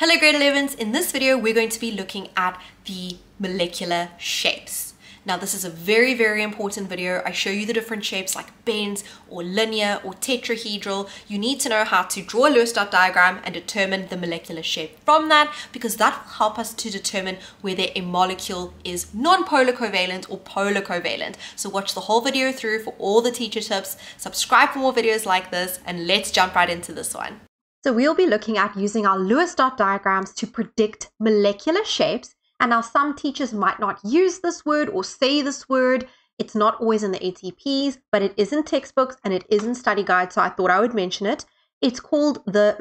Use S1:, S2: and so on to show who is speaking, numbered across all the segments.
S1: Hello grade 11s, in this video we're going to be looking at the molecular shapes. Now this is a very very important video. I show you the different shapes like bends or linear or tetrahedral. You need to know how to draw a Lewis dot diagram and determine the molecular shape from that because that will help us to determine whether a molecule is non-polar covalent or polar covalent. So watch the whole video through for all the teacher tips, subscribe for more videos like this and let's jump right into this one.
S2: So we'll be looking at using our Lewis dot diagrams to predict molecular shapes. And now some teachers might not use this word or say this word. It's not always in the ATPs, but it is in textbooks and it is in study guides. So I thought I would mention it. It's called the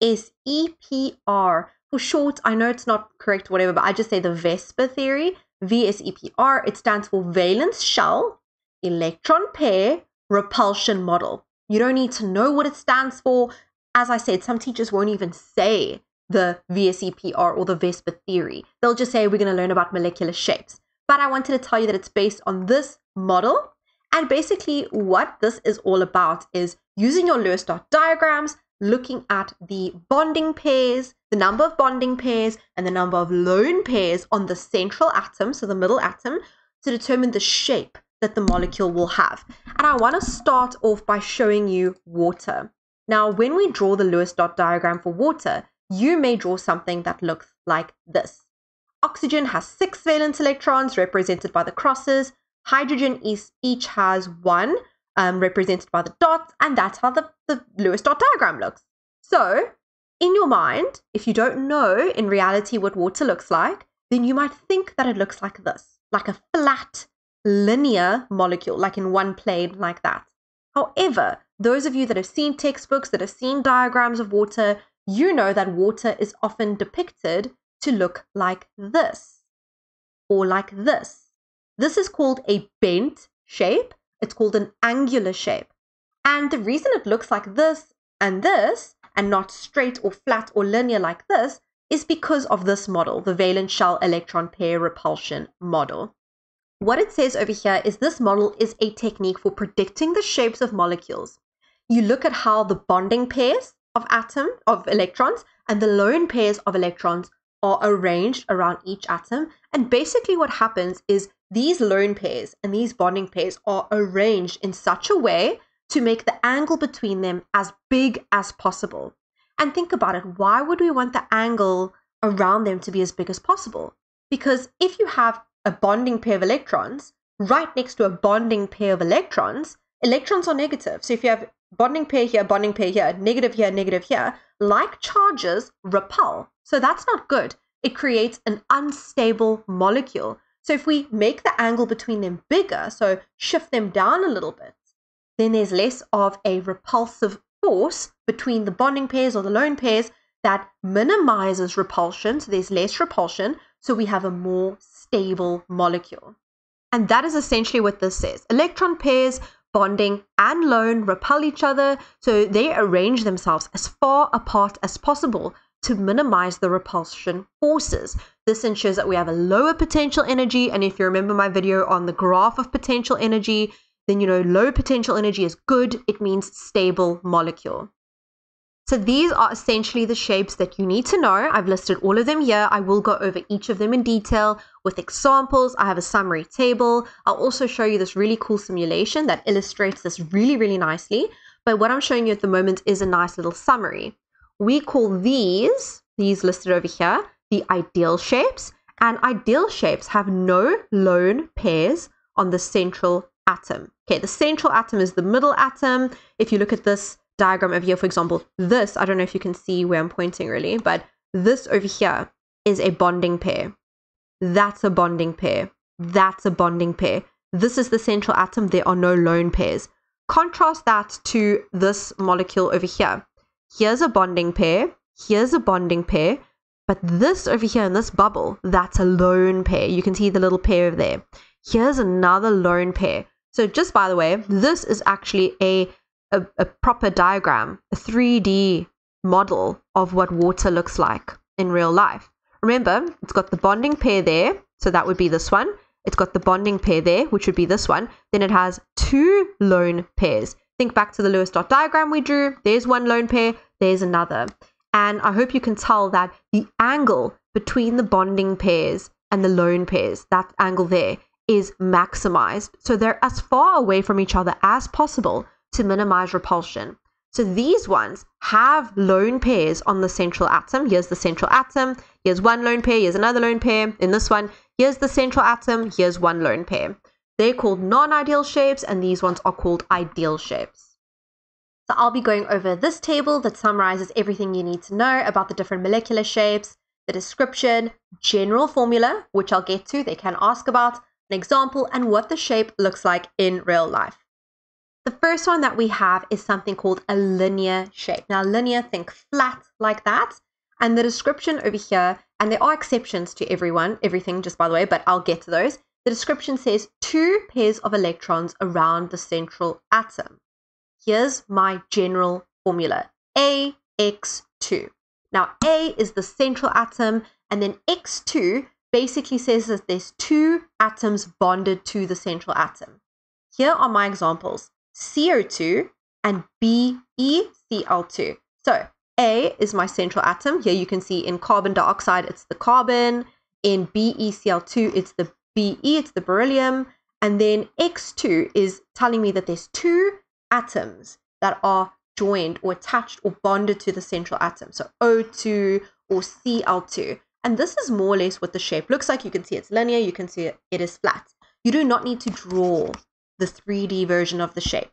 S2: VSEPR. For short, I know it's not correct, whatever, but I just say the VSEPR theory. VSEPR. It stands for valence shell, electron pair, repulsion model. You don't need to know what it stands for as I said, some teachers won't even say the VSEPR or the VSEPR theory. They'll just say we're going to learn about molecular shapes. But I wanted to tell you that it's based on this model. And basically, what this is all about is using your Lewis dot diagrams, looking at the bonding pairs, the number of bonding pairs, and the number of lone pairs on the central atom, so the middle atom, to determine the shape that the molecule will have. And I want to start off by showing you water. Now, when we draw the Lewis dot diagram for water, you may draw something that looks like this. Oxygen has six valence electrons represented by the crosses. Hydrogen is, each has one um, represented by the dots, and that's how the, the Lewis dot diagram looks. So, in your mind, if you don't know in reality what water looks like, then you might think that it looks like this, like a flat, linear molecule, like in one plane, like that. However, those of you that have seen textbooks, that have seen diagrams of water, you know that water is often depicted to look like this or like this. This is called a bent shape. It's called an angular shape. And the reason it looks like this and this and not straight or flat or linear like this is because of this model, the valence shell electron pair repulsion model. What it says over here is this model is a technique for predicting the shapes of molecules you look at how the bonding pairs of atom of electrons and the lone pairs of electrons are arranged around each atom. And basically, what happens is these lone pairs and these bonding pairs are arranged in such a way to make the angle between them as big as possible. And think about it why would we want the angle around them to be as big as possible? Because if you have a bonding pair of electrons right next to a bonding pair of electrons, electrons are negative. So if you have bonding pair here, bonding pair here, negative here, negative here, like charges repel. So that's not good. It creates an unstable molecule. So if we make the angle between them bigger, so shift them down a little bit, then there's less of a repulsive force between the bonding pairs or the lone pairs that minimizes repulsion. So there's less repulsion. So we have a more stable molecule. And that is essentially what this says. Electron pairs bonding, and lone repel each other, so they arrange themselves as far apart as possible to minimize the repulsion forces. This ensures that we have a lower potential energy. And if you remember my video on the graph of potential energy, then you know low potential energy is good. It means stable molecule. So these are essentially the shapes that you need to know. I've listed all of them here. I will go over each of them in detail with examples. I have a summary table. I'll also show you this really cool simulation that illustrates this really, really nicely. But what I'm showing you at the moment is a nice little summary. We call these, these listed over here, the ideal shapes. And ideal shapes have no lone pairs on the central atom. Okay, the central atom is the middle atom. If you look at this diagram over here, for example, this, I don't know if you can see where I'm pointing really, but this over here is a bonding pair. That's a bonding pair. That's a bonding pair. This is the central atom. There are no lone pairs. Contrast that to this molecule over here. Here's a bonding pair. Here's a bonding pair. But this over here in this bubble, that's a lone pair. You can see the little pair over there. Here's another lone pair. So just by the way, this is actually a a, a proper diagram, a 3D model of what water looks like in real life. Remember, it's got the bonding pair there, so that would be this one. It's got the bonding pair there, which would be this one. Then it has two lone pairs. Think back to the Lewis dot diagram we drew. There's one lone pair, there's another. And I hope you can tell that the angle between the bonding pairs and the lone pairs, that angle there, is maximized. So they're as far away from each other as possible to minimize repulsion. So these ones have lone pairs on the central atom. Here's the central atom. Here's one lone pair. Here's another lone pair. In this one, here's the central atom. Here's one lone pair. They're called non-ideal shapes, and these ones are called ideal shapes. So I'll be going over this table that summarizes everything you need to know about the different molecular shapes, the description, general formula, which I'll get to, they can ask about, an example, and what the shape looks like in real life. The first one that we have is something called a linear shape. Now, linear, think flat like that. And the description over here, and there are exceptions to everyone, everything, just by the way, but I'll get to those. The description says two pairs of electrons around the central atom. Here's my general formula AX2. Now, A is the central atom, and then X2 basically says that there's two atoms bonded to the central atom. Here are my examples CO2 and BeCl2. So, A is my central atom. Here you can see in carbon dioxide, it's the carbon. In BeCl2, it's the Be, it's the beryllium. And then X2 is telling me that there's two atoms that are joined or attached or bonded to the central atom. So O2 or Cl2. And this is more or less what the shape looks like. You can see it's linear, you can see it is flat. You do not need to draw the 3D version of the shape.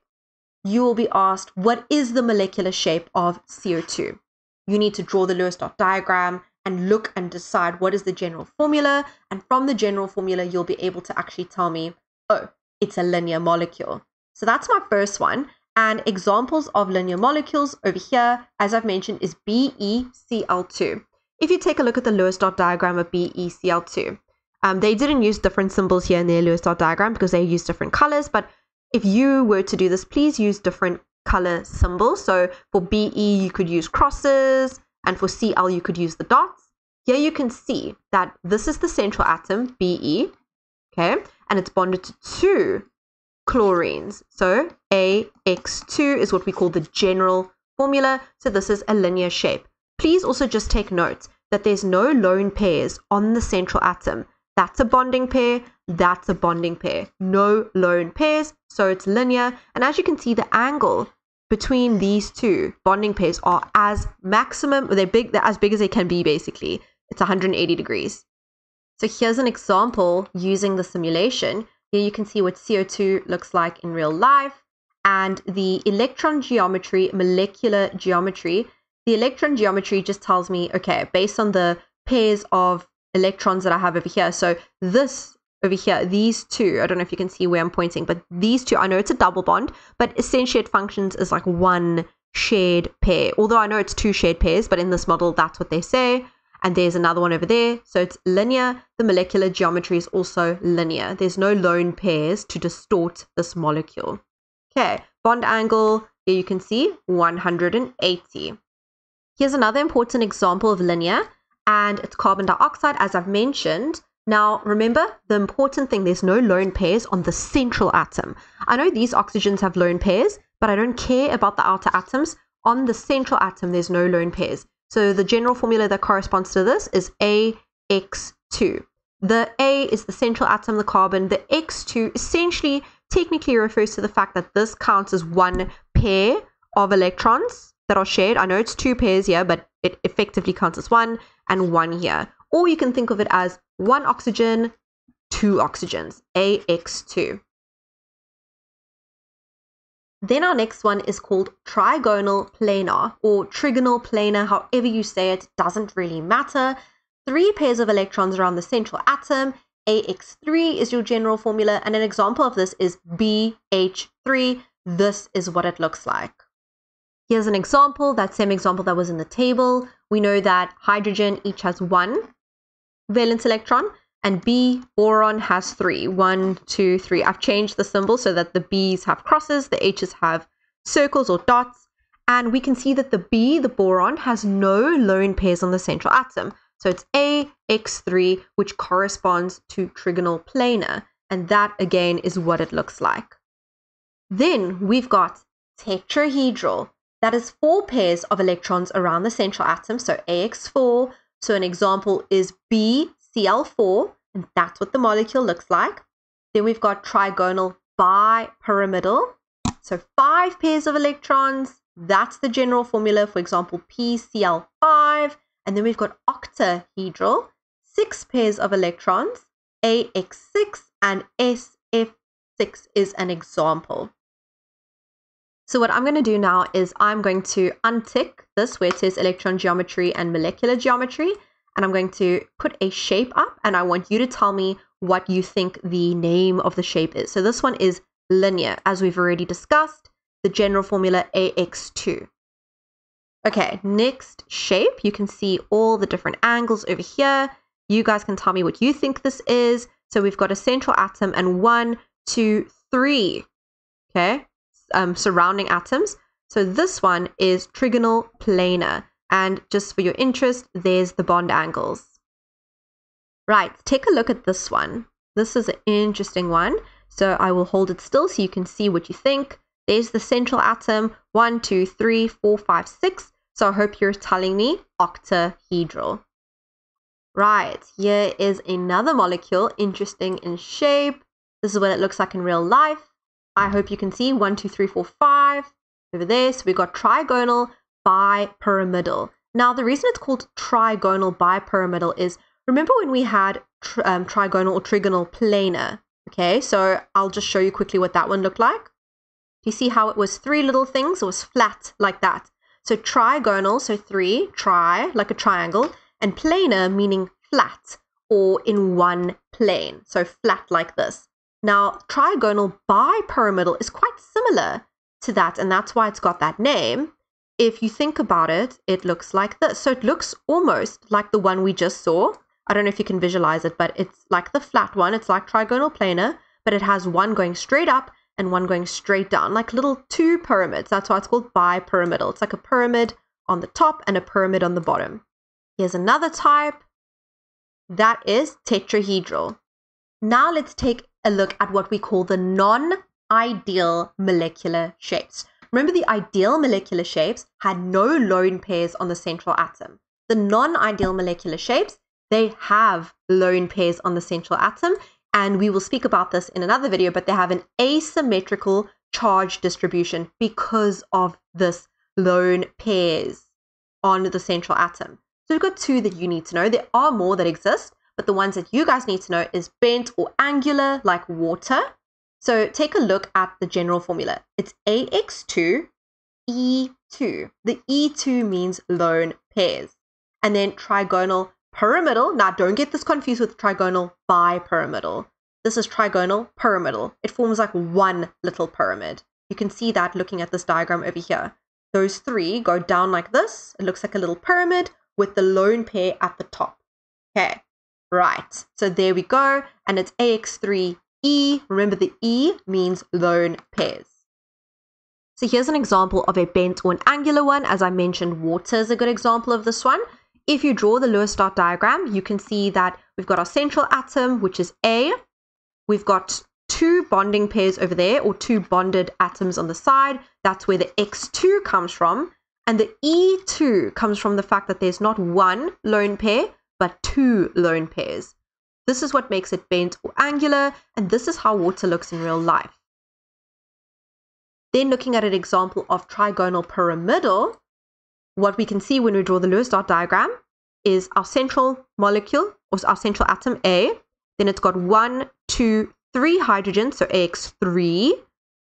S2: You will be asked, what is the molecular shape of CO2? You need to draw the Lewis dot diagram and look and decide what is the general formula. And from the general formula, you'll be able to actually tell me, oh, it's a linear molecule. So that's my first one. And examples of linear molecules over here, as I've mentioned, is BeCl2. If you take a look at the Lewis dot diagram of BeCl2, um, they didn't use different symbols here in their Lewis dot diagram because they use different colors. But if you were to do this, please use different color symbols. So for BE, you could use crosses, and for Cl, you could use the dots. Here you can see that this is the central atom, Be, okay, and it's bonded to two chlorines. So AX2 is what we call the general formula. So this is a linear shape. Please also just take note that there's no lone pairs on the central atom. That's a bonding pair, that's a bonding pair. No lone pairs, so it's linear. And as you can see, the angle between these two bonding pairs are as maximum, they're big, they're as big as they can be basically. It's 180 degrees. So here's an example using the simulation. Here you can see what CO2 looks like in real life and the electron geometry, molecular geometry. The electron geometry just tells me, okay, based on the pairs of electrons that I have over here. So this over here, these two, I don't know if you can see where I'm pointing, but these two, I know it's a double bond, but essentially it functions as like one shared pair. Although I know it's two shared pairs, but in this model, that's what they say and there's another one over there. So it's linear. The molecular geometry is also linear. There's no lone pairs to distort this molecule. Okay, bond angle, here you can see 180. Here's another important example of linear, and it's carbon dioxide, as I've mentioned. Now, remember the important thing there's no lone pairs on the central atom. I know these oxygens have lone pairs, but I don't care about the outer atoms. On the central atom, there's no lone pairs. So the general formula that corresponds to this is AX2. The A is the central atom, the carbon. The X2 essentially technically refers to the fact that this counts as one pair of electrons that are shared. I know it's two pairs here, but it effectively counts as one and one here. Or you can think of it as one oxygen, two oxygens, AX2. Then our next one is called trigonal planar or trigonal planar, however you say it, doesn't really matter. Three pairs of electrons around the central atom. AX3 is your general formula, and an example of this is BH3. This is what it looks like. Here's an example, that same example that was in the table. We know that hydrogen each has one valence electron, and B boron has three. One, two, three. I've changed the symbol so that the B's have crosses, the H's have circles or dots. And we can see that the B, the boron, has no lone pairs on the central atom. So it's AX3, which corresponds to trigonal planar. And that again is what it looks like. Then we've got tetrahedral. That is four pairs of electrons around the central atom, so AX4. So an example is BCl4, and that's what the molecule looks like. Then we've got trigonal bipyramidal. So five pairs of electrons. That's the general formula, for example, PCl5. And then we've got octahedral, six pairs of electrons, AX6 and SF6 is an example. So what I'm going to do now is I'm going to untick this where it says electron geometry and molecular geometry, and I'm going to put a shape up, and I want you to tell me what you think the name of the shape is. So this one is linear, as we've already discussed, the general formula AX2. Okay, next shape, you can see all the different angles over here. You guys can tell me what you think this is. So we've got a central atom and one, two, three, okay, um, surrounding atoms. So this one is trigonal planar. And just for your interest, there's the bond angles. Right, take a look at this one. This is an interesting one. So I will hold it still so you can see what you think. There's the central atom, one, two, three, four, five, six. So I hope you're telling me octahedral. Right, here is another molecule, interesting in shape. This is what it looks like in real life. I hope you can see one, two, three, four, five over there. So we've got trigonal bipyramidal. Now, the reason it's called trigonal bipyramidal is remember when we had tri- um, trigonal or trigonal planar? Okay, so I'll just show you quickly what that one looked like. Do you see how it was three little things? It was flat like that. So trigonal, so three, tri, like a triangle, and planar meaning flat or in one plane. So flat like this. Now, trigonal bipyramidal is quite similar to that, and that's why it's got that name. If you think about it, it looks like this. So it looks almost like the one we just saw. I don't know if you can visualize it, but it's like the flat one. It's like trigonal planar, but it has one going straight up and one going straight down, like little two pyramids. That's why it's called bipyramidal. It's like a pyramid on the top and a pyramid on the bottom. Here's another type. That is tetrahedral. Now let's take a look at what we call the non-ideal molecular shapes. Remember the ideal molecular shapes had no lone pairs on the central atom. The non-ideal molecular shapes, they have lone pairs on the central atom and we will speak about this in another video, but they have an asymmetrical charge distribution because of this lone pairs on the central atom. So we've got two that you need to know. There are more that exist, but the ones that you guys need to know is bent or angular like water. So take a look at the general formula. It's AX2 E2. The E2 means lone pairs. And then trigonal pyramidal. Now, don't get this confused with trigonal bipyramidal. This is trigonal pyramidal. It forms like one little pyramid. You can see that looking at this diagram over here. Those three go down like this. It looks like a little pyramid with the lone pair at the top. Okay, right. So there we go. And it's AX3E. Remember the E means lone pairs. So here's an example of a bent or an angular one. As I mentioned, water is a good example of this one. If you draw the Lewis dot diagram, you can see that we've got our central atom, which is A. We've got two bonding pairs over there, or two bonded atoms on the side. That's where the X2 comes from. And the E2 comes from the fact that there's not one lone pair, but two lone pairs. This is what makes it bent or angular, and this is how water looks in real life. Then looking at an example of trigonal pyramidal, what we can see when we draw the Lewis dot diagram is our central molecule, or our central atom A. Then it's got one, two, three hydrogens, so AX3,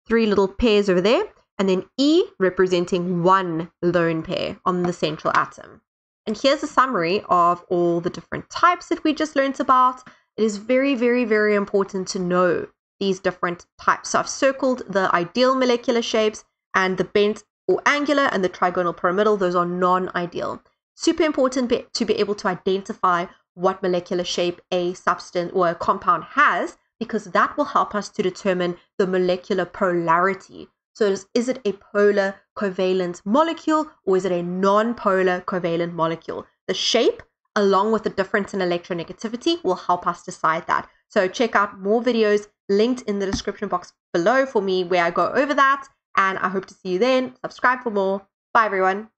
S2: three little pairs over there, and then E representing one lone pair on the central atom. And here's a summary of all the different types that we just learned about. It is very, very, very important to know these different types. So I've circled the ideal molecular shapes and the bent or angular and the trigonal pyramidal, those are non-ideal. Super important to be able to identify what molecular shape a substance or a compound has because that will help us to determine the molecular polarity. So is, is it a polar covalent molecule or is it a non-polar covalent molecule? The shape along with the difference in electronegativity will help us decide that. So check out more videos linked in the description box below for me where I go over that and I hope to see you then. Subscribe for more. Bye, everyone.